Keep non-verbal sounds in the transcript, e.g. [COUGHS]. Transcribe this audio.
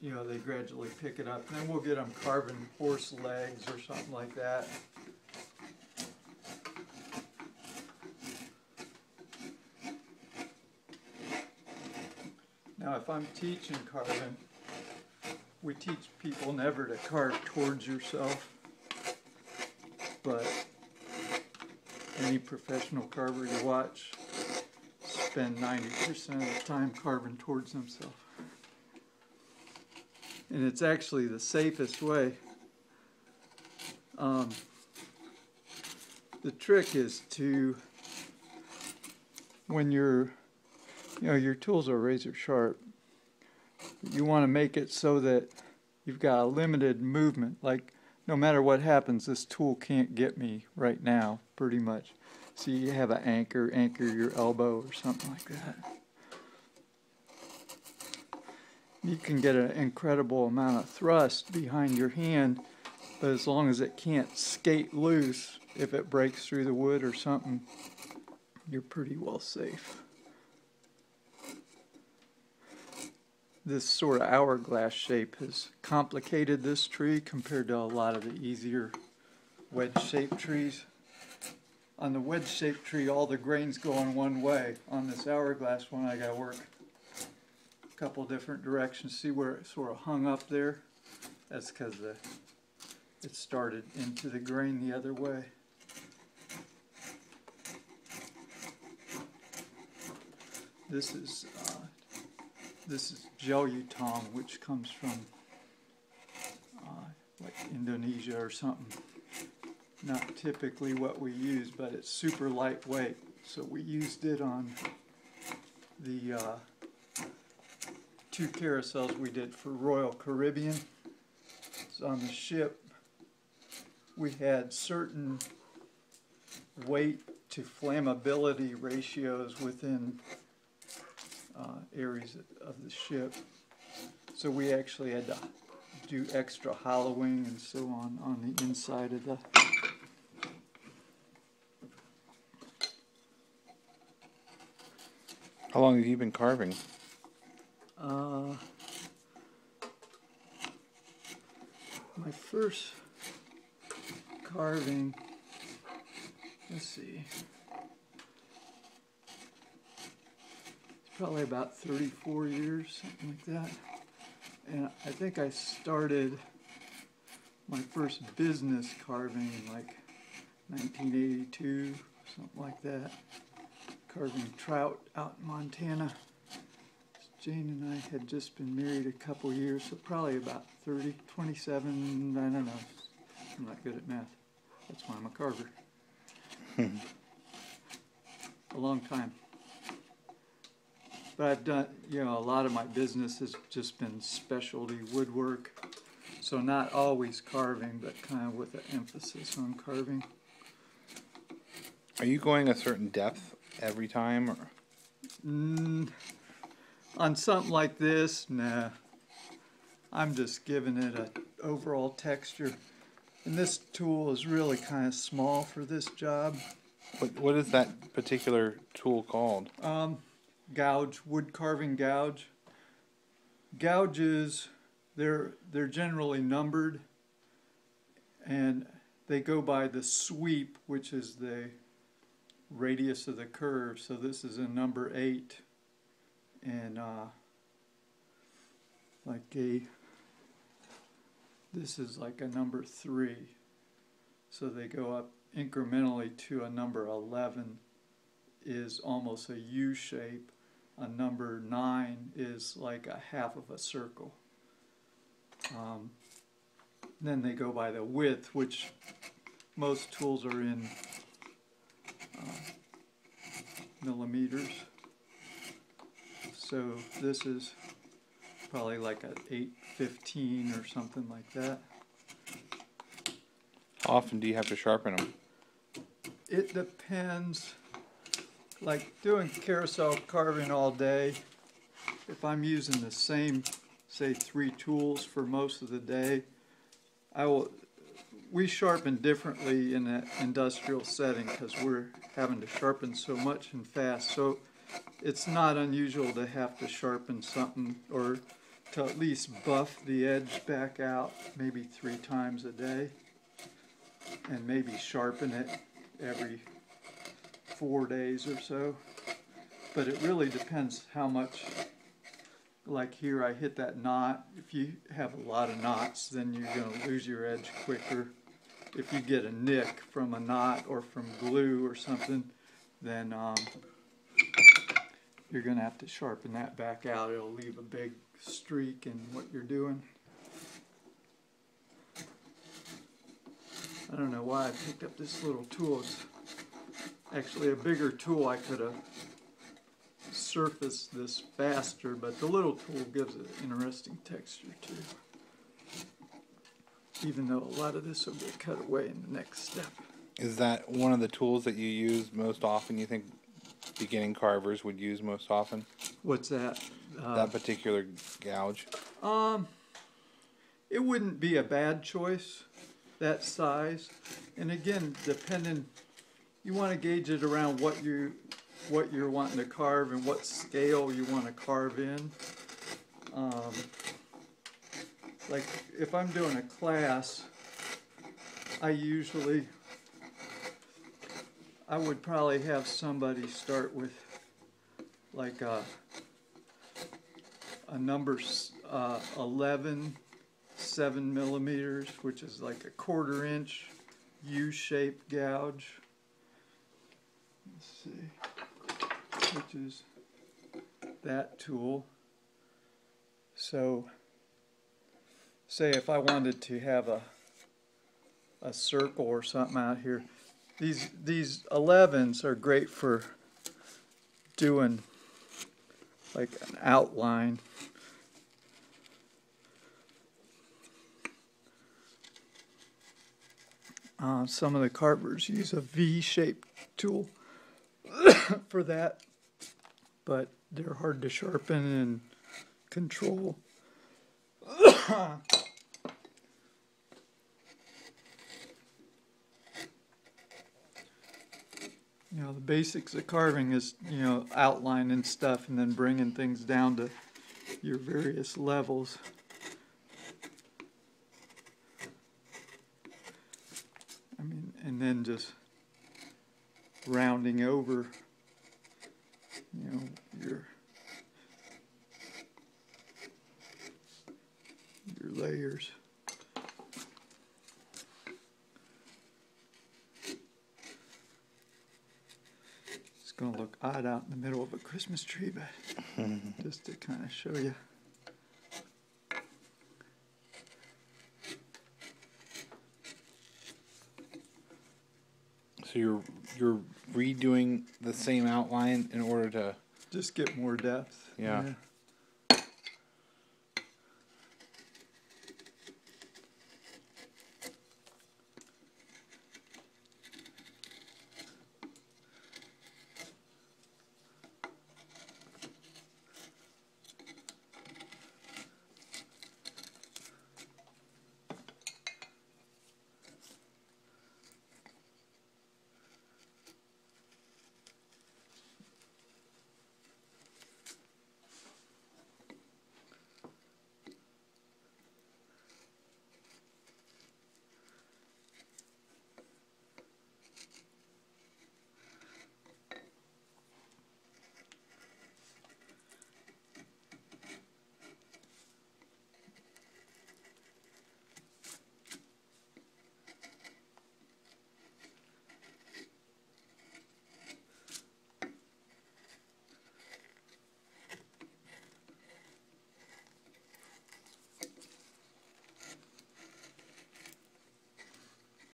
you know, they gradually pick it up. And then we'll get them carving horse legs or something like that. Now, if I'm teaching carving, we teach people never to carve towards yourself. But any professional carver you watch spend 90% of the time carving towards themselves. And it's actually the safest way. Um, the trick is to, when you're, you know, your tools are razor sharp, you want to make it so that you've got a limited movement. Like, no matter what happens, this tool can't get me right now, pretty much. So you have an anchor, anchor your elbow or something like that. You can get an incredible amount of thrust behind your hand, but as long as it can't skate loose, if it breaks through the wood or something, you're pretty well safe. This sort of hourglass shape has complicated this tree compared to a lot of the easier wedge-shaped trees on the wedge shaped tree, all the grains go in one way. On this hourglass one, I gotta work a couple different directions. See where it sort of hung up there? That's because it started into the grain the other way. This is uh, this is jelutong, which comes from uh, like Indonesia or something not typically what we use, but it's super lightweight. So we used it on the uh, two carousels we did for Royal Caribbean. So on the ship, we had certain weight to flammability ratios within uh, areas of the ship. So we actually had to do extra hollowing and so on on the inside of the How long have you been carving? Uh, my first carving, let's see, it's probably about 34 years, something like that. And I think I started my first business carving in like 1982, something like that carving trout out in Montana. Jane and I had just been married a couple years, so probably about 30, 27, I don't know. I'm not good at math. That's why I'm a carver. [LAUGHS] a long time. But I've done, you know, a lot of my business has just been specialty woodwork. So not always carving, but kind of with an emphasis on carving. Are you going a certain depth every time? Or? Mm, on something like this, nah. I'm just giving it an overall texture. And this tool is really kind of small for this job. What, what is that particular tool called? Um, gouge, wood carving gouge. Gouges, they're, they're generally numbered and they go by the sweep, which is the radius of the curve. So this is a number 8 and uh, like a this is like a number 3. So they go up incrementally to a number 11 is almost a U shape. A number 9 is like a half of a circle. Um, then they go by the width, which most tools are in millimeters. So this is probably like a 815 or something like that. How often do you have to sharpen them? It depends. Like doing carousel carving all day, if I'm using the same, say, three tools for most of the day, I will we sharpen differently in an industrial setting because we're having to sharpen so much and fast. So it's not unusual to have to sharpen something or to at least buff the edge back out maybe three times a day. And maybe sharpen it every four days or so. But it really depends how much, like here I hit that knot. If you have a lot of knots, then you're gonna lose your edge quicker. If you get a nick from a knot or from glue or something, then um, you're gonna have to sharpen that back out. It'll leave a big streak in what you're doing. I don't know why I picked up this little tool. It's actually a bigger tool. I could have surfaced this faster, but the little tool gives it interesting texture too. Even though a lot of this will get cut away in the next step. Is that one of the tools that you use most often? You think beginning carvers would use most often? What's that? Uh, that particular gouge? Um, it wouldn't be a bad choice, that size. And again, depending, you want to gauge it around what you, what you're wanting to carve and what scale you want to carve in. Um, like if I'm doing a class, I usually, I would probably have somebody start with like a, a number uh, 11, 7 millimeters, which is like a quarter inch U-shaped gouge. Let's see, which is that tool. So, say if I wanted to have a a circle or something out here, these these 11s are great for doing like an outline. Uh, some of the carvers use a V-shaped tool [COUGHS] for that, but they're hard to sharpen and control. [COUGHS] know, the basics of carving is, you know, outlining stuff and then bringing things down to your various levels. I mean, and then just rounding over, you know, your your layers. It's gonna look odd out in the middle of a Christmas tree, but [LAUGHS] just to kind of show you. So you're you're redoing the same outline in order to Just get more depth. Yeah.